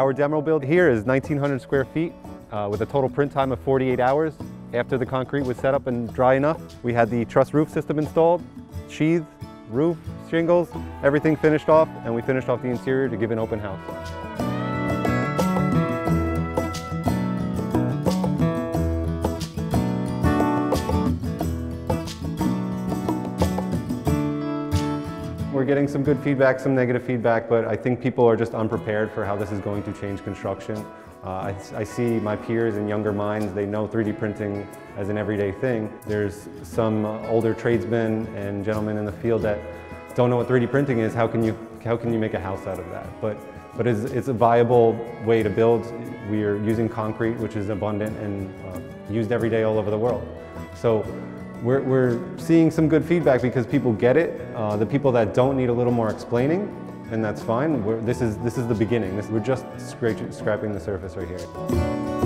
our demo build here is 1,900 square feet uh, with a total print time of 48 hours. After the concrete was set up and dry enough, we had the truss roof system installed, sheathed, roof, shingles, everything finished off, and we finished off the interior to give an open house. We're getting some good feedback, some negative feedback, but I think people are just unprepared for how this is going to change construction. Uh, I, I, see my peers and younger minds, they know 3D printing as an everyday thing. There's some older tradesmen and gentlemen in the field that don't know what 3D printing is. How can you, how can you make a house out of that? But, but it's, it's a viable way to build. We are using concrete, which is abundant and uh, used every day all over the world. So we're, we're seeing some good feedback because people get it. Uh, the people that don't need a little more explaining, and that's fine. We're, this, is, this is the beginning. This, we're just scratching, scrapping the surface right here.